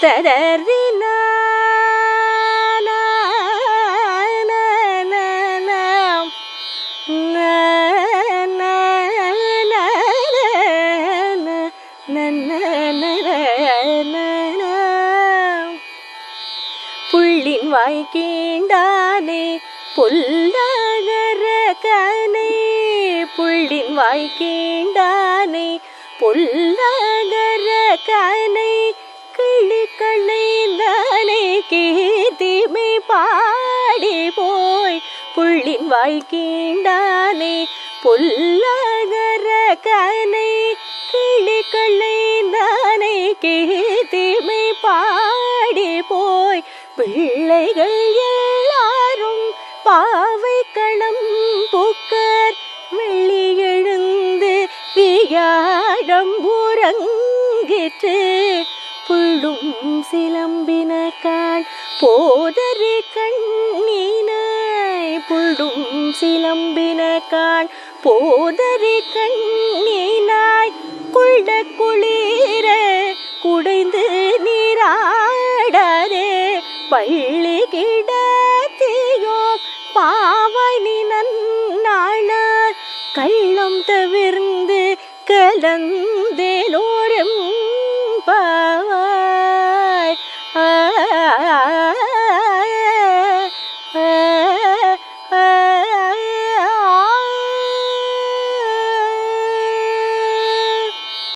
ததறின புள்ளின் வாய்க்கீண்டானே பொல்லாகர கனை. புள்ளின் வாய்க்கீண்டானே பொல்லாகர கனை. பாடி போய் புள்ளின் வாழ்க்கீண்டானே பொல்லகர கனை கிளி களைந்தானே கீர்த்திமை பாடி போய் பிள்ளைகள் எல்லாரும் பாவை களம் புக்கர் வெள்ளி எழுந்து வியாழம் உறங்கிற்று. புள்ளும் சிலம்பின கான் போதரு கண்ணினாய். புள்ளும் சிலம்பின கான் போதரு கண்ணினாய். குள்ள குளிர குடைந்து நீராடரே. பள்ளி கிடத்தியோ பாவனி நன்னாளார். கள்ளம் தவிர்ந்து கலந்தேனோரம் 喂喂